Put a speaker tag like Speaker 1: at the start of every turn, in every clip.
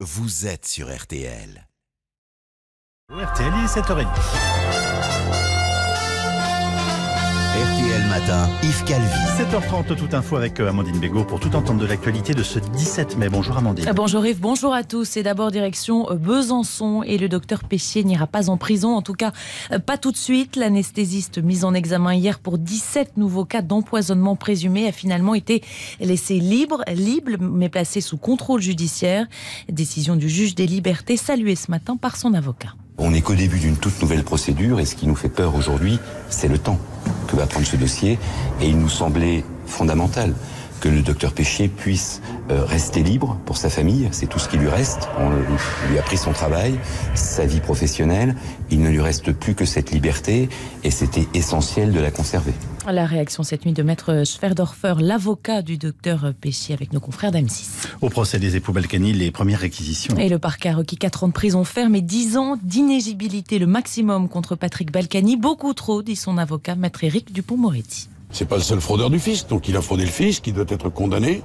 Speaker 1: vous êtes sur RTL.
Speaker 2: RTL, il est 7h30.
Speaker 1: RTL Matin, Yves Calvi.
Speaker 2: 7h30, toute info avec euh, Amandine Bégaud pour tout entendre de l'actualité de ce 17 mai. Bonjour Amandine.
Speaker 3: Ah, Bonjour Yves, bonjour à tous. Et d'abord direction euh, Besançon et le docteur Péchier n'ira pas en prison, en tout cas euh, pas tout de suite. L'anesthésiste mis en examen hier pour 17 nouveaux cas d'empoisonnement présumé a finalement été laissé libre, libre mais placé sous contrôle judiciaire. Décision du juge des libertés saluée ce matin par son avocat.
Speaker 4: On n'est qu'au début d'une toute nouvelle procédure et ce qui nous fait peur aujourd'hui, c'est le temps que va prendre ce dossier. Et il nous semblait fondamental que le docteur Péchier puisse euh, rester libre pour sa famille, c'est tout ce qui lui reste. On lui a pris son travail, sa vie professionnelle, il ne lui reste plus que cette liberté et c'était essentiel de la conserver.
Speaker 3: La réaction cette nuit de maître Schwerdorfer, l'avocat du docteur Péchier avec nos confrères d'M6.
Speaker 2: Au procès des époux Balkany, les premières réquisitions.
Speaker 3: Et le parquet a requis 4 ans de prison ferme et 10 ans d'inégibilité, le maximum contre Patrick Balkany. Beaucoup trop, dit son avocat, maître Éric Dupont-Moretti.
Speaker 5: C'est pas le seul fraudeur du fisc, donc il a fraudé le fisc, il doit être condamné.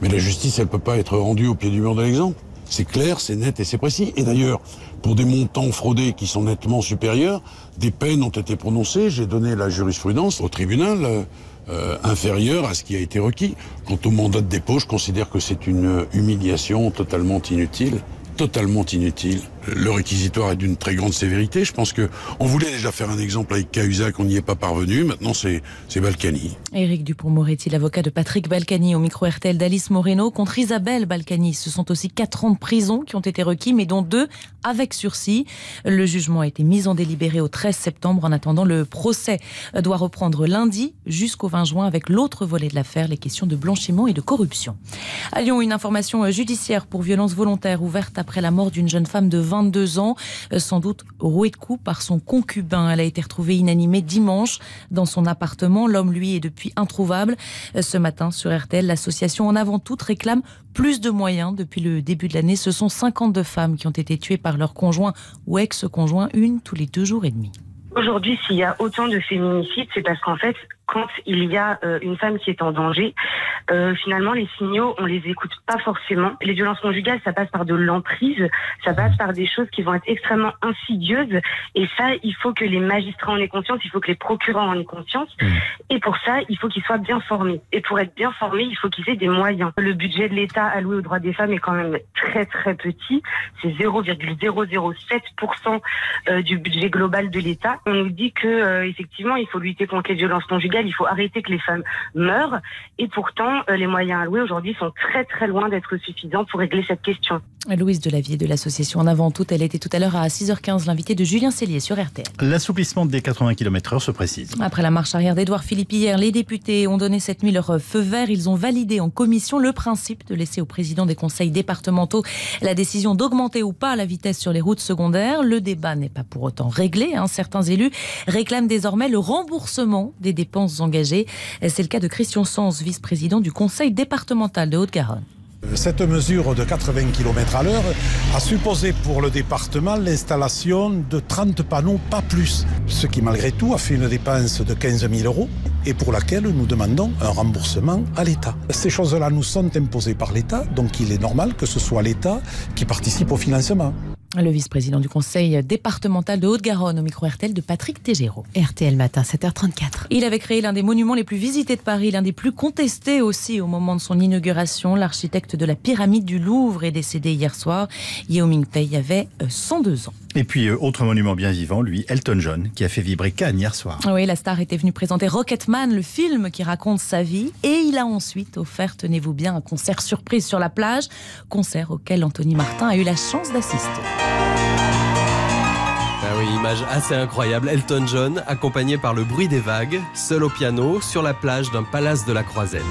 Speaker 5: Mais la justice, elle peut pas être rendue au pied du mur de l'exemple. C'est clair, c'est net et c'est précis. Et d'ailleurs, pour des montants fraudés qui sont nettement supérieurs, des peines ont été prononcées. J'ai donné la jurisprudence au tribunal euh, inférieure à ce qui a été requis. Quant au mandat de dépôt, je considère que c'est une humiliation totalement inutile totalement inutile. Le réquisitoire est d'une très grande sévérité. Je pense que on voulait déjà faire un exemple avec Cahuzac, on n'y est pas parvenu. Maintenant, c'est Balkany.
Speaker 3: Éric Dupont-Moretti, l'avocat de Patrick Balkany au micro RTL d'Alice Moreno contre Isabelle Balkany? Ce sont aussi quatre ans de prison qui ont été requis, mais dont deux avec sursis. Le jugement a été mis en délibéré au 13 septembre. En attendant, le procès doit reprendre lundi jusqu'au 20 juin avec l'autre volet de l'affaire, les questions de blanchiment et de corruption. À Lyon, une information judiciaire pour violence volontaire ouverte après la mort d'une jeune femme de 22 ans, sans doute rouée de coups par son concubin. Elle a été retrouvée inanimée dimanche dans son appartement. L'homme, lui, est depuis introuvable. Ce matin, sur RTL, l'association En Avant Toute réclame plus de moyens depuis le début de l'année. Ce sont 52 femmes qui ont été tuées par leur conjoint ou ex-conjoint, une tous les deux jours et demi.
Speaker 6: Aujourd'hui, s'il y a autant de féminicides, c'est parce qu'en fait, quand il y a euh, une femme qui est en danger, euh, finalement, les signaux, on les écoute pas forcément. Les violences conjugales, ça passe par de l'emprise, ça passe par des choses qui vont être extrêmement insidieuses. Et ça, il faut que les magistrats en aient conscience, il faut que les procureurs en aient conscience. Et pour ça, il faut qu'ils soient bien formés. Et pour être bien formés, il faut qu'ils aient des moyens. Le budget de l'État alloué aux droits des femmes est quand même très très petit. C'est 0,007% euh, du budget global de l'État. On nous dit que effectivement, il faut lutter contre les violences conjugales, il faut arrêter que les femmes meurent. Et pourtant, euh, les moyens alloués aujourd'hui sont très très loin d'être suffisants pour régler cette question.
Speaker 3: Louise Delavier de l'association En Avant Toute, elle était tout à l'heure à 6h15, l'invité de Julien Cellier sur RTL.
Speaker 2: L'assouplissement des 80 km/h se précise.
Speaker 3: Après la marche arrière d'Edouard Philippe hier, les députés ont donné cette nuit leur feu vert. Ils ont validé en commission le principe de laisser au président des conseils départementaux la décision d'augmenter ou pas la vitesse sur les routes secondaires. Le débat n'est pas pour autant réglé. hein. Certains élus réclament désormais le remboursement des dépenses engagées. C'est le cas de Christian Sens, vice-président du conseil départemental de Haute-Garonne.
Speaker 7: Cette mesure de 80 km à l'heure a supposé pour le département l'installation de 30 panneaux, pas plus. Ce qui malgré tout a fait une dépense de 15 000 euros et pour laquelle nous demandons un remboursement à l'État. Ces choses-là nous sont imposées par l'État, donc il est normal que ce soit l'État qui participe au financement.
Speaker 3: Le vice-président du conseil départemental de Haute-Garonne au micro RTL de Patrick Tégéraud.
Speaker 8: RTL matin, 7h34.
Speaker 3: Il avait créé l'un des monuments les plus visités de Paris, l'un des plus contestés aussi au moment de son inauguration. L'architecte de la pyramide du Louvre est décédé hier soir. Yeo Ming-pei avait euh, 102 ans.
Speaker 2: Et puis, euh, autre monument bien vivant, lui, Elton John, qui a fait vibrer Cannes hier soir.
Speaker 3: Oui, la star était venue présenter Rocketman, le film qui raconte sa vie. Et il a ensuite offert, tenez-vous bien, un concert surprise sur la plage. Concert auquel Anthony Martin a eu la chance d'assister.
Speaker 9: Image assez incroyable. Elton John, accompagné par le bruit des vagues, seul au piano, sur la plage d'un palace de la Croisette.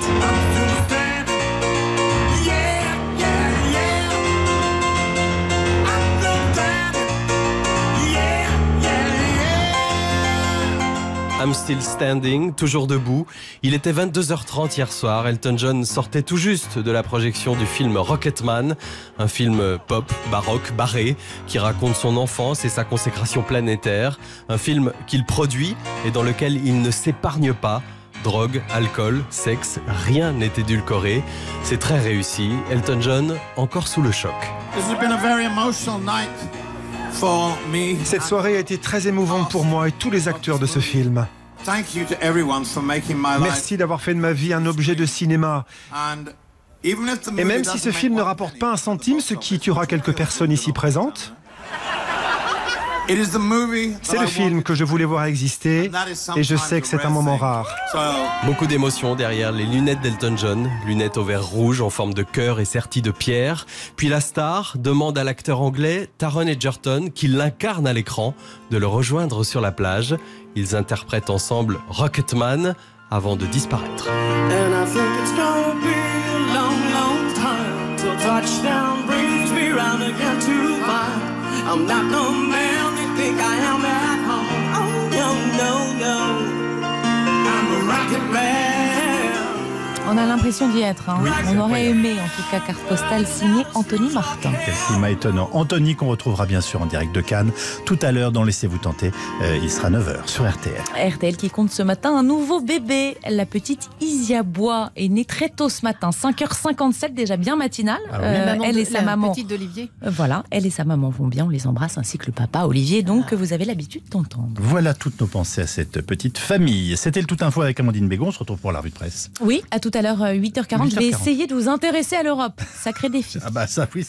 Speaker 9: I'm Still Standing, toujours debout. Il était 22h30 hier soir. Elton John sortait tout juste de la projection du film Rocketman, un film pop, baroque, barré, qui raconte son enfance et sa consécration planétaire. Un film qu'il produit et dans lequel il ne s'épargne pas drogue, alcool, sexe, rien n'est édulcoré. C'est très réussi. Elton John, encore sous le choc.
Speaker 10: Cette soirée a été très émouvante pour moi et tous les acteurs de ce film. Merci d'avoir fait de ma vie un objet de cinéma. Et même si ce film ne rapporte pas un centime, ce qui tuera quelques personnes ici présentes, c'est le film que je voulais voir exister et je sais que c'est un moment rare.
Speaker 9: Beaucoup d'émotions derrière les lunettes d'Elton John, lunettes au verre rouge en forme de cœur et serties de pierre. Puis la star demande à l'acteur anglais Taron Egerton, qui l'incarne à l'écran, de le rejoindre sur la plage. Ils interprètent ensemble Rocketman avant de disparaître. Think I am at home. Oh no, no, no. I'm a rocket man.
Speaker 3: On a l'impression d'y être. Hein. On aurait aimé, en tout cas, carte postale signée Anthony Martin.
Speaker 2: Quel climat étonnant. Anthony, qu'on retrouvera bien sûr en direct de Cannes tout à l'heure dans Laissez-vous tenter. Euh, il sera 9h sur RTL.
Speaker 3: RTL qui compte ce matin un nouveau bébé. La petite Isia Bois est née très tôt ce matin, 5h57, déjà bien matinale.
Speaker 8: Ah oui. euh,
Speaker 3: elle
Speaker 8: de,
Speaker 3: et sa maman.
Speaker 8: petite d'Olivier.
Speaker 3: Euh, voilà, elle et sa maman vont bien. On les embrasse ainsi que le papa Olivier, donc ah. que vous avez l'habitude d'entendre.
Speaker 2: Voilà toutes nos pensées à cette petite famille. C'était le Tout Info avec Amandine Bégon. On se retrouve pour la revue de presse.
Speaker 3: Oui, à tout à l'heure, 8h40. 8h40. Je vais essayer de vous intéresser à l'Europe. Sacré défi.
Speaker 2: Ah bah ça, oui,